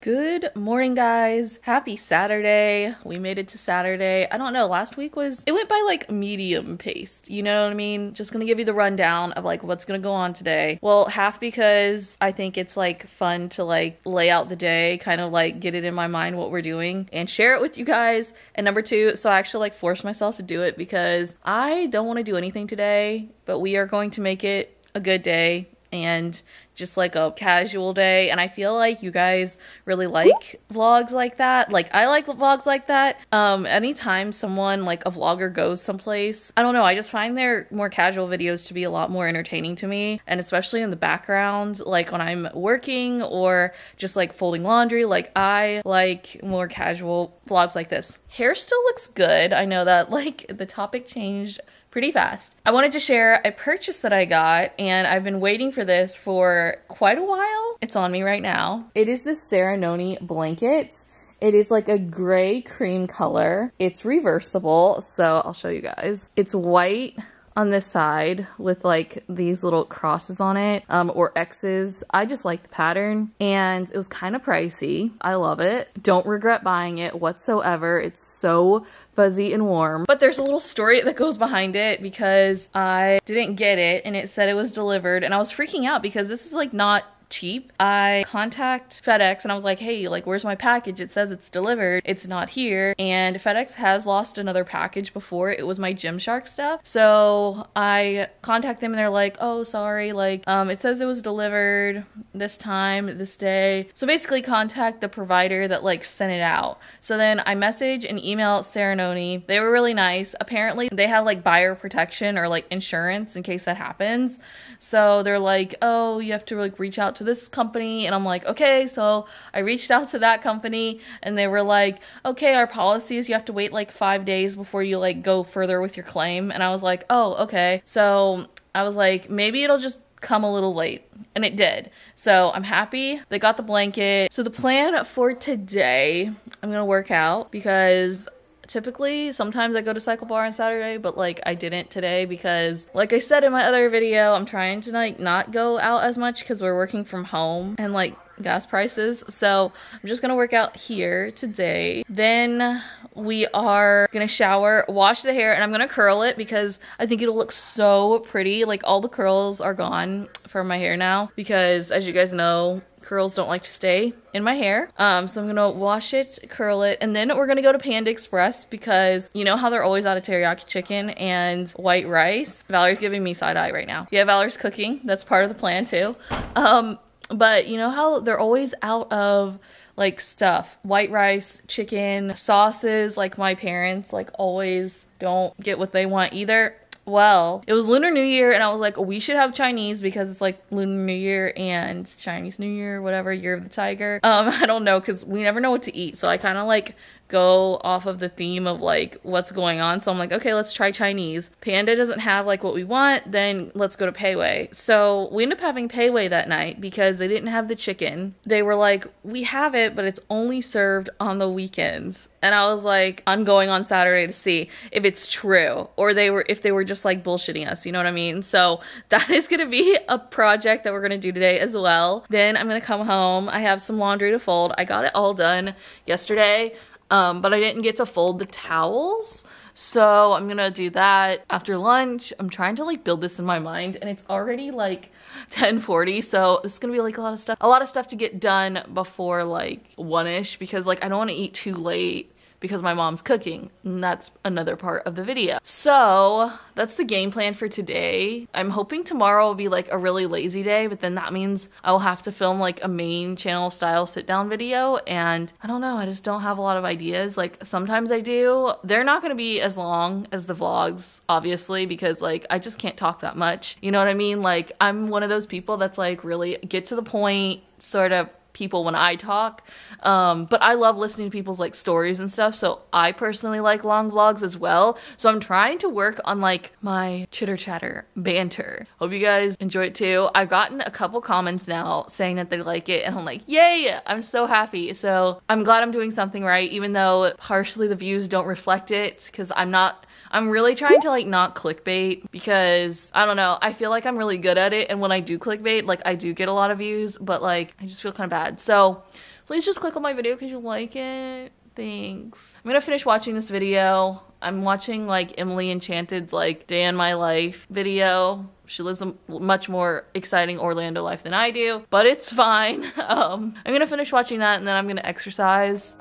Good morning, guys. Happy Saturday. We made it to Saturday. I don't know, last week was, it went by like medium pace. You know what I mean? Just gonna give you the rundown of like what's gonna go on today. Well, half because I think it's like fun to like lay out the day, kind of like get it in my mind what we're doing and share it with you guys. And number two, so I actually like force myself to do it because I don't wanna do anything today, but we are going to make it a good day and just like a casual day and i feel like you guys really like vlogs like that. Like i like vlogs like that. Um anytime someone like a vlogger goes someplace i don't know i just find their more casual videos to be a lot more entertaining to me and especially in the background like when i'm working or just like folding laundry like i like more casual vlogs like this. Hair still looks good. I know that like the topic changed pretty fast. I wanted to share a purchase that I got, and I've been waiting for this for quite a while. It's on me right now. It is this Saranoni blanket. It is like a gray cream color. It's reversible, so I'll show you guys. It's white on this side with like these little crosses on it um, or X's. I just like the pattern and it was kind of pricey. I love it. Don't regret buying it whatsoever. It's so fuzzy and warm. But there's a little story that goes behind it because I didn't get it and it said it was delivered and I was freaking out because this is like not cheap. I contact FedEx and I was like, hey, like, where's my package? It says it's delivered. It's not here. And FedEx has lost another package before. It was my Gymshark stuff. So I contact them and they're like, oh, sorry. Like, um, it says it was delivered this time, this day. So basically contact the provider that like sent it out. So then I message and email Saranoni. They were really nice. Apparently they have like buyer protection or like insurance in case that happens. So they're like, oh, you have to like reach out to this company. And I'm like, okay. So I reached out to that company and they were like, okay, our policy is you have to wait like five days before you like go further with your claim. And I was like, oh, okay. So I was like, maybe it'll just come a little late and it did so i'm happy they got the blanket so the plan for today i'm gonna work out because typically sometimes i go to cycle bar on saturday but like i didn't today because like i said in my other video i'm trying to like not go out as much because we're working from home and like gas prices. So i'm just gonna work out here today. Then we are gonna shower wash the hair and i'm gonna curl it because i think it'll look so pretty. Like all the curls are gone from my hair now because as you guys know curls don't like to stay in my hair. Um, so I'm gonna wash it, curl it, and then we're gonna go to Panda Express because you know how they're always out of teriyaki chicken and white rice. Valerie's giving me side eye right now. Yeah, Valerie's cooking. That's part of the plan too. Um, but you know how they're always out of like stuff white rice chicken sauces like my parents like always don't get what they want either well, it was Lunar New Year, and I was like, we should have Chinese because it's like Lunar New Year and Chinese New Year, whatever, Year of the Tiger. Um, I don't know because we never know what to eat. So I kind of like go off of the theme of like what's going on. So I'm like, okay, let's try Chinese. Panda doesn't have like what we want, then let's go to Wei. So we end up having Wei that night because they didn't have the chicken. They were like, we have it, but it's only served on the weekends. And I was like, I'm going on Saturday to see if it's true or they were if they were just like bullshitting us, you know what I mean? So that is going to be a project that we're going to do today as well. Then I'm going to come home. I have some laundry to fold. I got it all done yesterday. Um, but I didn't get to fold the towels. So I'm gonna do that after lunch. I'm trying to like build this in my mind and it's already like 1040. So it's gonna be like a lot of stuff, a lot of stuff to get done before like one-ish because like I don't wanna eat too late because my mom's cooking. And that's another part of the video. So that's the game plan for today. I'm hoping tomorrow will be like a really lazy day, but then that means I'll have to film like a main channel style sit down video. And I don't know, I just don't have a lot of ideas. Like sometimes I do. They're not gonna be as long as the vlogs, obviously, because like I just can't talk that much. You know what I mean? Like I'm one of those people that's like really get to the point, sort of people when I talk. Um, but I love listening to people's like stories and stuff. So I personally like long vlogs as well. So I'm trying to work on like my chitter chatter banter. Hope you guys enjoy it too. I've gotten a couple comments now saying that they like it and I'm like, yay, I'm so happy. So I'm glad I'm doing something right, even though partially the views don't reflect it because I'm not I'm really trying to like not clickbait because I don't know. I feel like I'm really good at it. And when I do clickbait, like I do get a lot of views, but like I just feel kind of bad. So Please just click on my video because you like it. Thanks. I'm gonna finish watching this video. I'm watching like Emily Enchanted's like day in my life video. She lives a much more exciting Orlando life than I do, but it's fine. Um, I'm gonna finish watching that and then I'm gonna exercise.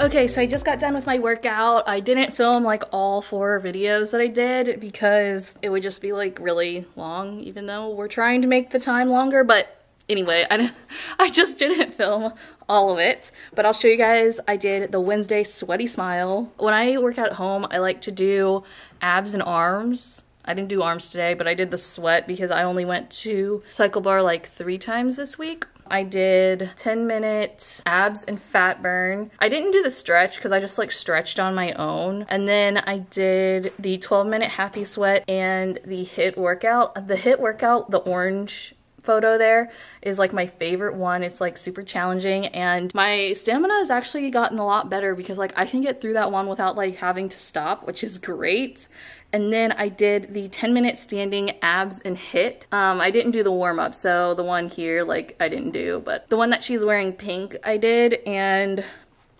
Okay, so I just got done with my workout. I didn't film like all four videos that I did because it would just be like really long, even though we're trying to make the time longer. But anyway, I, I just didn't film all of it. But I'll show you guys, I did the Wednesday sweaty smile. When I work out at home, I like to do abs and arms. I didn't do arms today, but I did the sweat because I only went to cycle bar like three times this week. I did 10 minute abs and fat burn. I didn't do the stretch because I just like stretched on my own. And then I did the 12 minute happy sweat and the HIIT workout. The HIIT workout, the orange photo there is like my favorite one. It's like super challenging and my stamina has actually gotten a lot better because like I can get through that one without like having to stop, which is great. And then I did the 10 minute standing abs and hit. Um, I didn't do the warm up, so the one here, like I didn't do, but the one that she's wearing pink, I did. And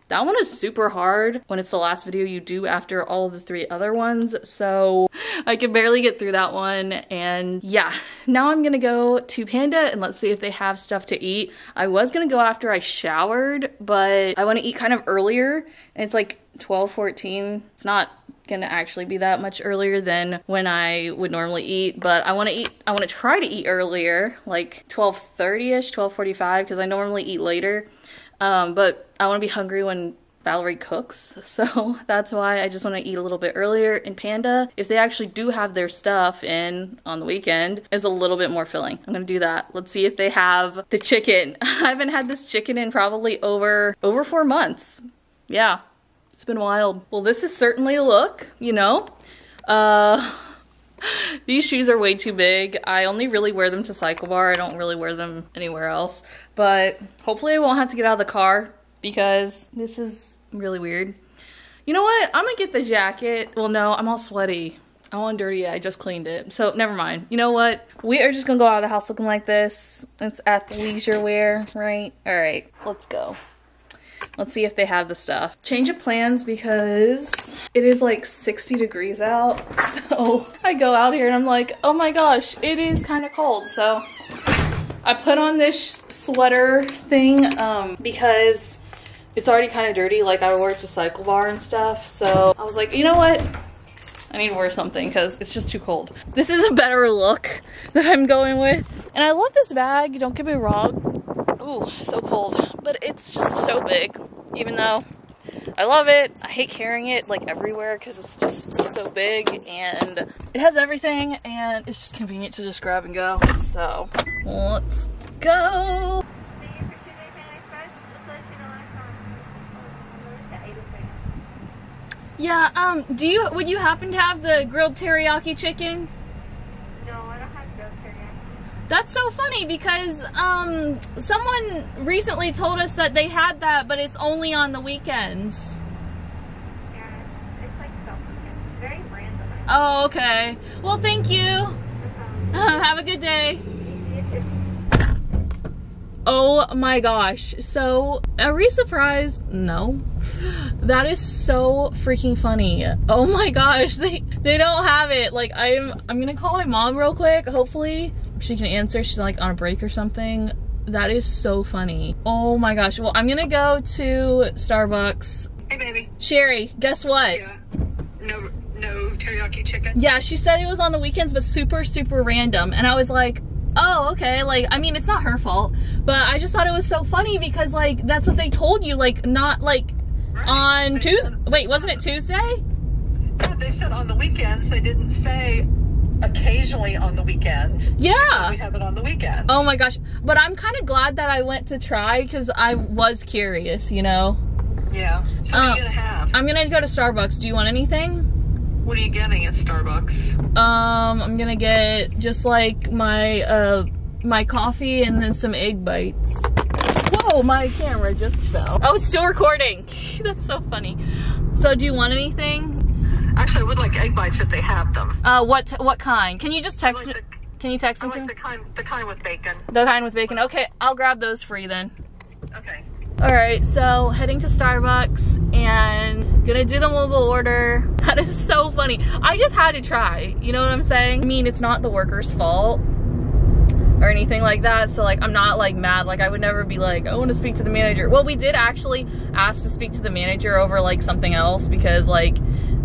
that one is super hard when it's the last video you do after all of the three other ones. So I can barely get through that one. And yeah, now I'm gonna go to Panda and let's see if they have stuff to eat. I was gonna go after I showered, but I wanna eat kind of earlier. And it's like 12, 14. It's not gonna actually be that much earlier than when I would normally eat, but I wanna eat, I wanna try to eat earlier, like 12.30ish, 12.45, because I normally eat later. Um, but I wanna be hungry when Valerie cooks, so that's why I just want to eat a little bit earlier. In Panda, if they actually do have their stuff in on the weekend, is a little bit more filling. I'm gonna do that. Let's see if they have the chicken. I haven't had this chicken in probably over over four months. Yeah, it's been wild. Well, this is certainly a look, you know. Uh, these shoes are way too big. I only really wear them to cycle bar. I don't really wear them anywhere else. But hopefully I won't have to get out of the car because this is really weird. You know what? I'm gonna get the jacket. Well, no, I'm all sweaty. I'm all dirty. I just cleaned it. So never mind. You know what? We are just gonna go out of the house looking like this. It's athleisure wear, right? All right, let's go. Let's see if they have the stuff. Change of plans because it is like 60 degrees out. So I go out here and I'm like, oh my gosh, it is kind of cold. So I put on this sweater thing um, because it's already kind of dirty. Like I wore it to cycle bar and stuff. So I was like, you know what? I need to wear something because it's just too cold. This is a better look that I'm going with. And I love this bag, don't get me wrong. Ooh, so cold. But it's just so big, even though I love it. I hate carrying it like everywhere because it's just so big and it has everything and it's just convenient to just grab and go. So let's go. Yeah, um, do you, would you happen to have the grilled teriyaki chicken? That's so funny because um, someone recently told us that they had that, but it's only on the weekends. Yeah, it's like it's very random. Oh, okay. Well, thank you. Have a good day. Oh my gosh. So, are we surprised? No. That is so freaking funny. Oh my gosh, they they don't have it. Like I'm I'm going to call my mom real quick, hopefully she can answer. She's like on a break or something. That is so funny. Oh my gosh. Well, I'm gonna go to Starbucks. Hey, baby. Sherry, guess what? Yeah. No, no teriyaki chicken. Yeah, she said it was on the weekends, but super, super random. And I was like, oh, okay. Like, I mean, it's not her fault, but I just thought it was so funny because, like, that's what they told you. Like, not like Right. on Tuesday. Wait, wasn't it Tuesday? Yeah, they said on the weekends. They didn't say occasionally on the weekend. Yeah. We have it on the weekend. Oh my gosh. But I'm kind of glad that I went to try because I was curious, you know? Yeah. So what are you gonna have? I'm gonna go to Starbucks. Do you want anything? What are you getting at Starbucks? Um, I'm gonna get just like my uh my coffee and then some egg bites. Whoa! My camera just fell. Oh, it's still recording. That's so funny. So do you want anything? Would like egg bites if they have them. Uh, what what kind? Can you just text like me? the- Can you text I them to like me? the kind, the kind with bacon. The kind with bacon. Okay, I'll grab those for you then. Okay. All right, so heading to Starbucks and gonna do the mobile order. That is so funny. I just had to try, you know what I'm saying? I mean, it's not the worker's fault or anything like that. So like, I'm not like mad. Like I would never be like, I want to speak to the manager. Well, we did actually ask to speak to the manager over like something else because like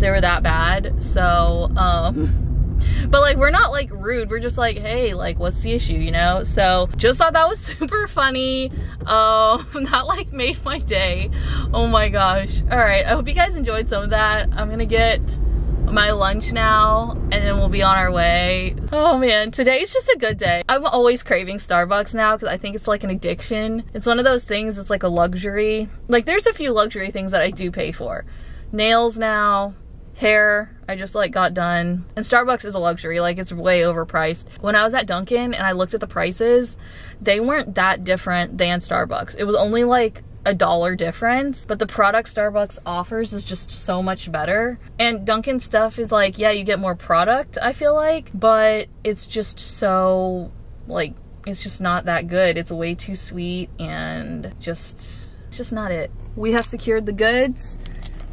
they were that bad. So, um, but like we're not like rude. We're just like hey like what's the issue? You know? So just thought that was super funny. Um that like made my day. Oh my gosh. All right i hope you guys enjoyed some of that. I'm gonna get my lunch now and then we'll be on our way. Oh man. Today's just a good day. I'm always craving starbucks now because i think it's like an addiction. It's one of those things it's like a luxury. Like there's a few luxury things that i do pay for. Nails now hair I just like got done. And Starbucks is a luxury, like it's way overpriced. When I was at Dunkin' and I looked at the prices, they weren't that different than Starbucks. It was only like a dollar difference, but the product Starbucks offers is just so much better. And Dunkin' stuff is like, yeah, you get more product, I feel like, but it's just so like it's just not that good. It's way too sweet and just it's just not it. We have secured the goods.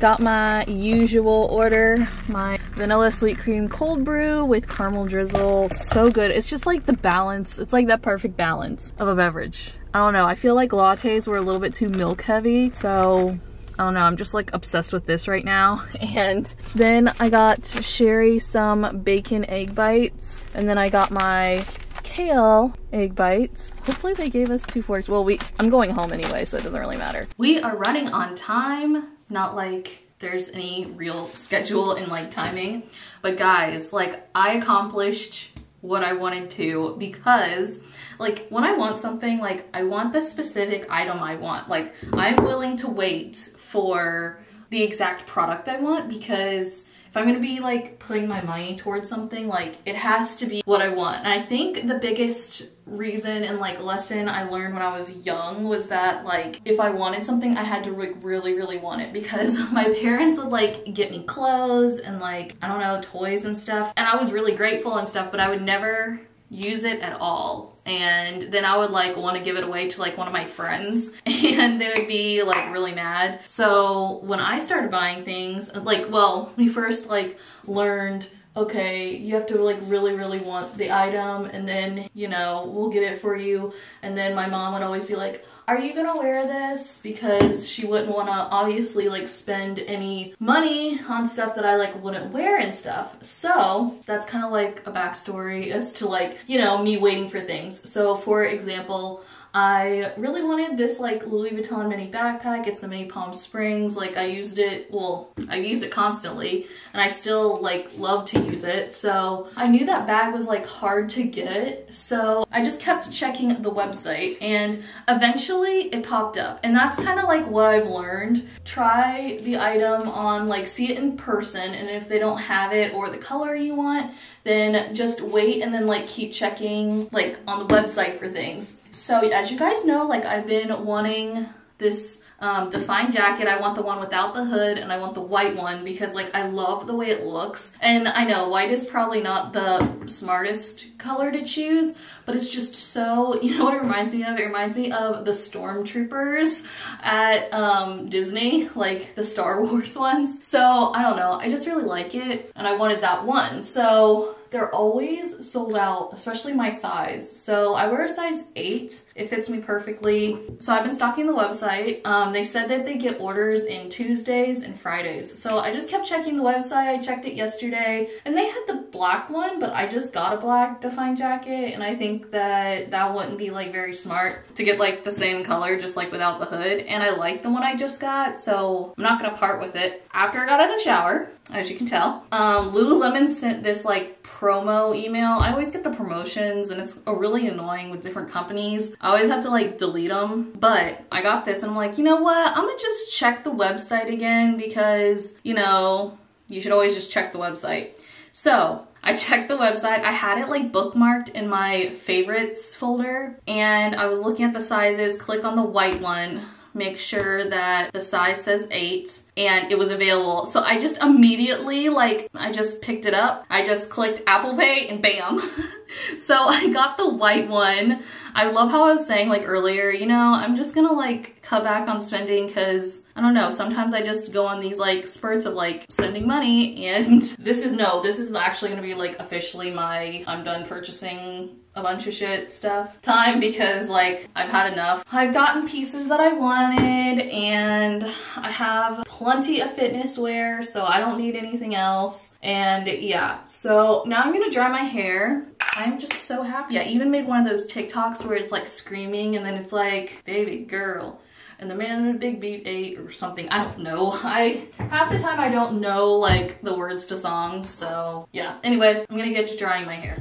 Got my usual order, my vanilla sweet cream cold brew with caramel drizzle. So good. It's just like the balance. It's like that perfect balance of a beverage. I don't know. I feel like lattes were a little bit too milk heavy. So I don't know. I'm just like obsessed with this right now. And then I got Sherry some bacon egg bites. And then I got my kale egg bites. Hopefully they gave us two forks. Well, we I'm going home anyway, so it doesn't really matter. We are running on time, not like there's any real schedule and like timing. But guys, like I accomplished what I wanted to because like when I want something, like I want the specific item I want. Like I'm willing to wait for the exact product I want because if I'm gonna be like putting my money towards something, like it has to be what I want. And I think the biggest reason and like lesson I learned when I was young was that like if I wanted something, I had to like really, really want it because my parents would like get me clothes and like, I don't know, toys and stuff. And I was really grateful and stuff, but I would never use it at all and then I would like want to give it away to like one of my friends and they would be like really mad. So when I started buying things, like well, we first like learned okay, you have to like really, really want the item and then, you know, we'll get it for you. And then my mom would always be like, are you gonna wear this? Because she wouldn't wanna obviously like spend any money on stuff that I like wouldn't wear and stuff. So that's kind of like a backstory as to like, you know, me waiting for things. So for example, I really wanted this like Louis Vuitton mini backpack. It's the mini Palm Springs. Like I used it, well, I used it constantly and I still like love to use it. So I knew that bag was like hard to get. So I just kept checking the website and eventually it popped up. And that's kind of like what I've learned. Try the item on like see it in person and if they don't have it or the color you want, then just wait and then like keep checking like on the website for things. So as you guys know, like I've been wanting this um, Define jacket. I want the one without the hood and I want the white one because like I love the way it looks. And I know white is probably not the smartest color to choose, but it's just so, you know what it reminds me of? It reminds me of the stormtroopers at um, Disney, like the Star Wars ones. So I don't know, I just really like it and I wanted that one. So they're always sold out, especially my size. So I wear a size 8. It fits me perfectly. So I've been stocking the website. Um, they said that they get orders in Tuesdays and Fridays. So I just kept checking the website. I checked it yesterday and they had the black one, but I just got a black Define jacket and I think that that wouldn't be like very smart to get like the same color just like without the hood. And I like the one I just got, so I'm not gonna part with it. After I got out of the shower, as you can tell, um, Lululemon sent this like promo email. I always get the promotions and it's really annoying with different companies. I always have to like delete them, but I got this and I'm like, you know what? I'm gonna just check the website again because, you know, you should always just check the website. So I checked the website. I had it like bookmarked in my favorites folder and I was looking at the sizes, click on the white one, make sure that the size says eight and it was available. So I just immediately like, I just picked it up. I just clicked Apple Pay and bam. so I got the white one. I love how I was saying like earlier, you know, I'm just gonna like cut back on spending because I don't know, sometimes I just go on these like spurts of like spending money and this is no, this is actually gonna be like officially my I'm done purchasing a bunch of shit stuff time because like I've had enough. I've gotten pieces that I wanted and I have plenty of fitness wear so I don't need anything else and yeah so now I'm gonna dry my hair I'm just so happy. Yeah, even made one of those TikToks where it's like screaming and then it's like, baby girl, and the man in a big beat ate or something. I don't know. I half the time I don't know like the words to songs. So yeah. Anyway, I'm gonna get to drying my hair.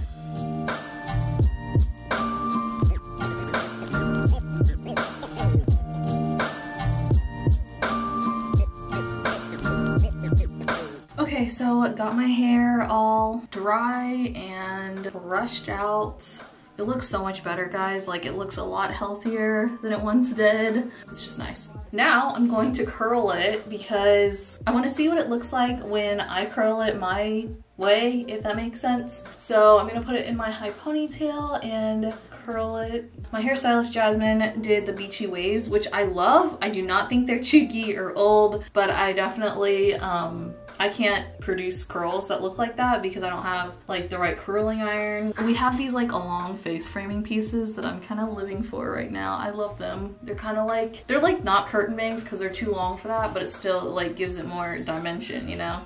Okay, so got my hair all dry and brushed out. It looks so much better, guys. Like, it looks a lot healthier than it once did. It's just nice. Now, I'm going to curl it because I want to see what it looks like when I curl it my way, if that makes sense. So I'm gonna put it in my high ponytail and curl it. My hairstylist Jasmine did the beachy waves, which I love. I do not think they're cheeky or old, but I definitely, um, I can't produce curls that look like that because I don't have like the right curling iron. We have these like a long face framing pieces that I'm kind of living for right now. I love them. They're kind of like, they're like not curtain bangs because they're too long for that, but it still like gives it more dimension, you know?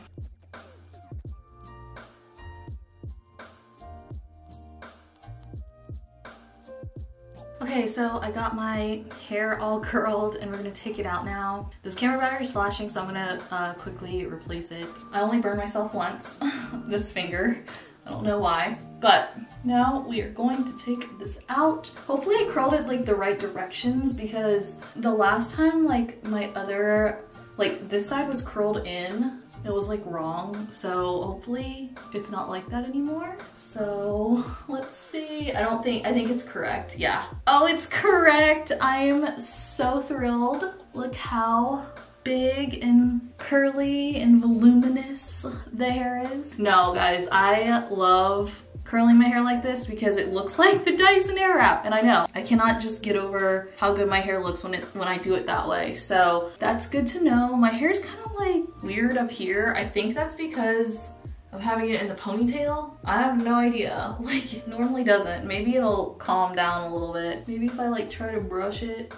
Okay, so I got my hair all curled and we're gonna take it out now. This camera battery is flashing, so I'm gonna uh, quickly replace it. I only burned myself once, this finger. I don't know why, but now we are going to take this out. Hopefully I curled it like the right directions because the last time like my other, like this side was curled in, it was like wrong. So hopefully it's not like that anymore. So let's see. I don't think, I think it's correct. Yeah. Oh, it's correct. I'm so thrilled. Look how big and curly and voluminous the hair is. No, guys, I love curling my hair like this because it looks like the Dyson Airwrap. And I know, I cannot just get over how good my hair looks when it when I do it that way. So that's good to know. My hair is kind of like weird up here. I think that's because of having it in the ponytail. I have no idea. Like, it normally doesn't. Maybe it'll calm down a little bit. Maybe if I like try to brush it.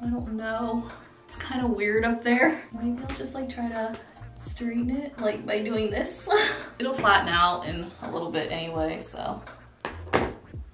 I don't know. It's kind of weird up there. Maybe I'll just like try to straighten it like by doing this. It'll flatten out in a little bit anyway, so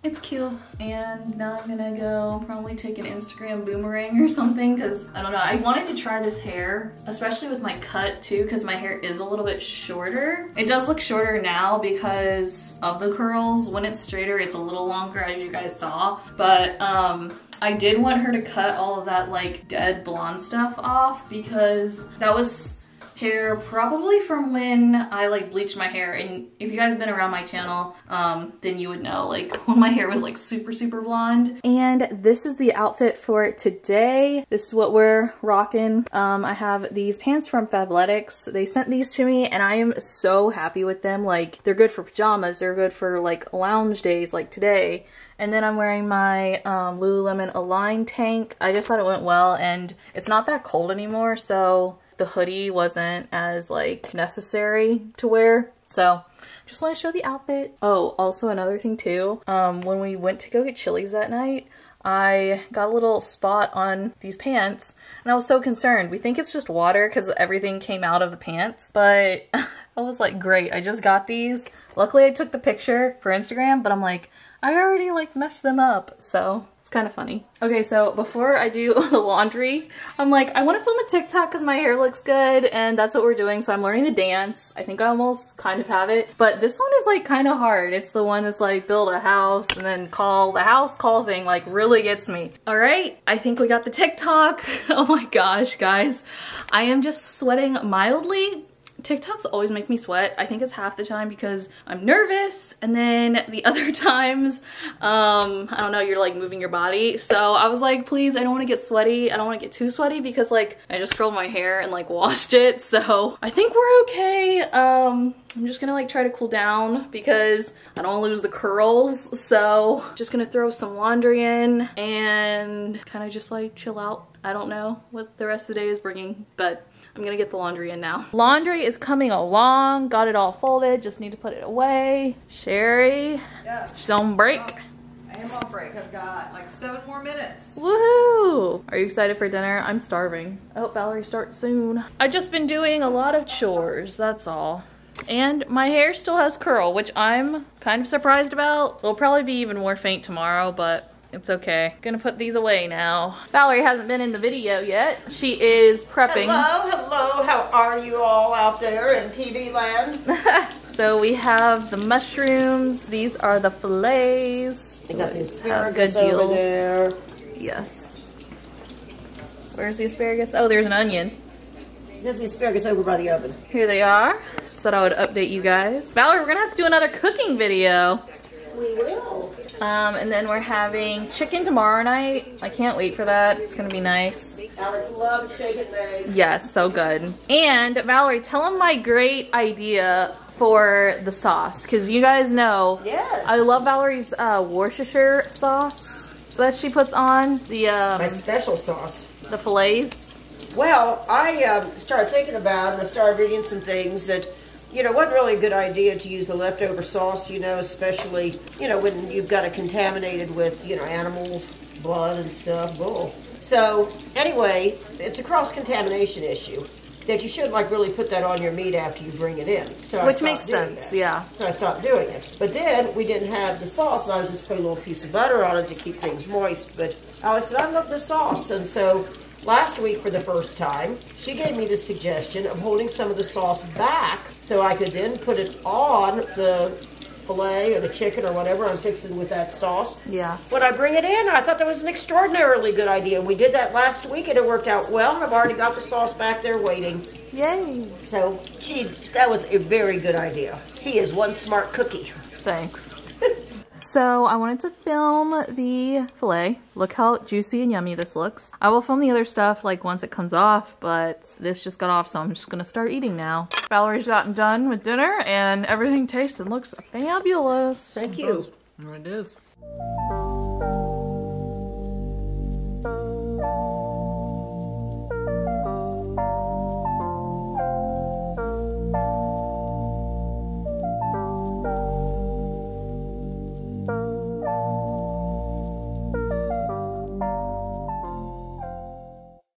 it's cute. And now I'm gonna go probably take an Instagram boomerang or something because I don't know. I wanted to try this hair, especially with my cut too, because my hair is a little bit shorter. It does look shorter now because of the curls. When it's straighter, it's a little longer as you guys saw. But um, I did want her to cut all of that like dead blonde stuff off because that was hair probably from when I like bleached my hair. And if you guys have been around my channel um then you would know like when my hair was like super super blonde. And this is the outfit for today. This is what we're rocking. Um I have these pants from Fabletics. They sent these to me and I am so happy with them. Like they're good for pajamas. They're good for like lounge days like today and then I'm wearing my um, Lululemon Align tank. I just thought it went well and it's not that cold anymore so the hoodie wasn't as like necessary to wear. So just want to show the outfit. Oh, also another thing too. Um, when we went to go get Chili's that night, I got a little spot on these pants and I was so concerned. We think it's just water because everything came out of the pants, but I was like, great, I just got these. Luckily I took the picture for Instagram, but I'm like, I already like messed them up, so it's kind of funny. Okay, so before I do the laundry, I'm like, I want to film a TikTok because my hair looks good and that's what we're doing. So I'm learning to dance. I think I almost kind of have it, but this one is like kind of hard. It's the one that's like build a house and then call. The house call thing like really gets me. All right, I think we got the TikTok. oh my gosh, guys. I am just sweating mildly TikToks always make me sweat. I think it's half the time because I'm nervous and then the other times, um, I don't know, you're like moving your body. So I was like, please, I don't want to get sweaty. I don't want to get too sweaty because like I just curled my hair and like washed it. So I think we're okay. Um, I'm just gonna like try to cool down because I don't lose the curls. So just gonna throw some laundry in and kind of just like chill out. I don't know what the rest of the day is bringing, but I'm gonna get the laundry in now. Laundry is coming along. Got it all folded. Just need to put it away. Sherry, Yeah. she's on break. Um, I am on break. I've got like seven more minutes. Woohoo! Are you excited for dinner? I'm starving. I hope Valerie starts soon. I've just been doing a lot of chores, that's all. And my hair still has curl, which I'm kind of surprised about. It'll probably be even more faint tomorrow, but it's okay. Gonna put these away now. Valerie hasn't been in the video yet. She is prepping. Hello, hello. How are you all out there in TV land? so we have the mushrooms. These are the fillets. I got the Have asparagus good over deals. there. Yes. Where's the asparagus? Oh, there's an onion. There's the asparagus over by the oven. Here they are. Just thought I would update you guys. Valerie, we're gonna have to do another cooking video. We will. Um, and then we're having chicken tomorrow night. I can't wait for that. It's gonna be nice. Alex loves shake and bake. Yes, so good. And Valerie, tell them my great idea for the sauce, because you guys know Yes. I love Valerie's uh, Worcestershire sauce that she puts on the um, my special sauce. the fillets. Well, I um, started thinking about and I started reading some things that, you know, wasn't really a good idea to use the leftover sauce, you know, especially, you know, when you've got it contaminated with, you know, animal blood and stuff. Bull. So, anyway, it's a cross contamination issue that you should, like, really put that on your meat after you bring it in. So Which makes sense, that. yeah. So I stopped doing it. But then we didn't have the sauce, and I was just putting a little piece of butter on it to keep things moist. But Alex said, I love the sauce. And so last week, for the first time, she gave me the suggestion of holding some of the sauce back so I could then put it on the filet or the chicken or whatever I'm fixing with that sauce. Yeah. When I bring it in, I thought that was an extraordinarily good idea. We did that last week and it worked out well. And I've already got the sauce back there waiting. Yay! So she, that was a very good idea. She is one smart cookie. Thanks. So I wanted to film the filet. Look how juicy and yummy this looks. I will film the other stuff like once it comes off, but this just got off, so I'm just gonna start eating now. Valerie's gotten done with dinner and everything tastes and looks fabulous. Thank you. There it is.